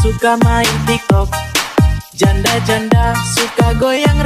suka main TikTok Janda-janda suka goyang